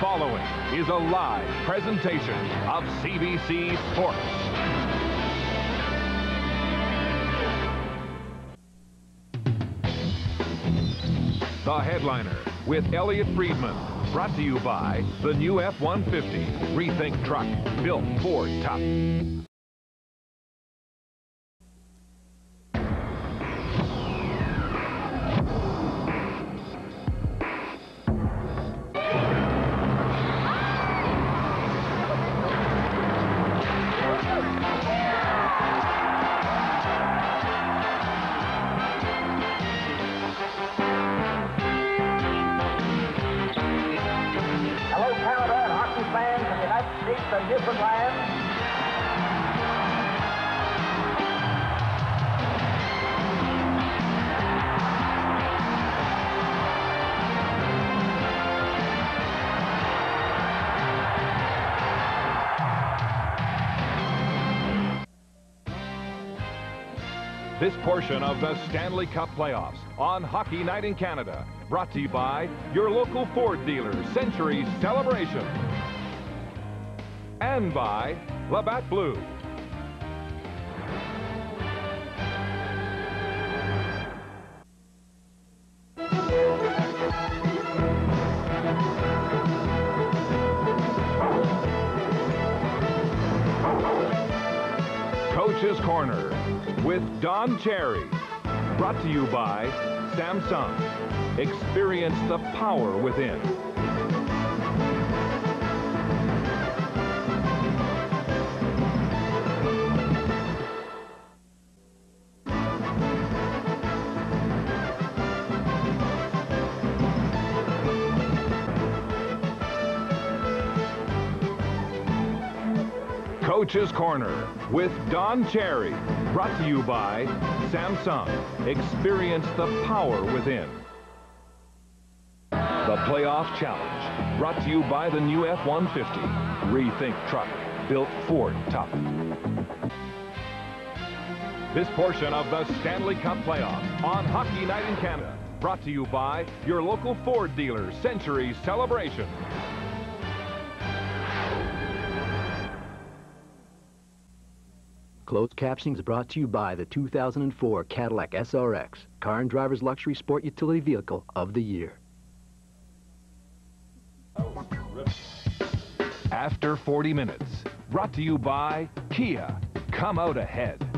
following is a live presentation of CBC Sports. The headliner with Elliotte Friedman. Brought to you by the new F-150. Rethink truck. Built Ford tough. This portion of the Stanley Cup playoffs on Hockey Night in Canada, brought to you by your local Ford dealer, Century Celebration. And by Labatt Blue. Coach's Corner with Don Cherry. Brought to you by Samsung. Experience the power within. Coach's Corner with Don Cherry. Brought to you by Samsung. Experience the power within. The Playoff Challenge. Brought to you by the new F-150. Rethink truck. Built Ford tough. This portion of the Stanley Cup playoffs on Hockey Night in Canada. Brought to you by your local Ford dealer, Century Celebration. Closed captioning is brought to you by the 2004 Cadillac SRX, car and driver's luxury sport utility vehicle of the year. After 40 minutes. Brought to you by Kia. Come out ahead.